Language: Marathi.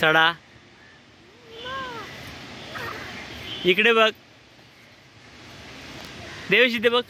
सडा. इकडे बघ. देवशी ते बघ.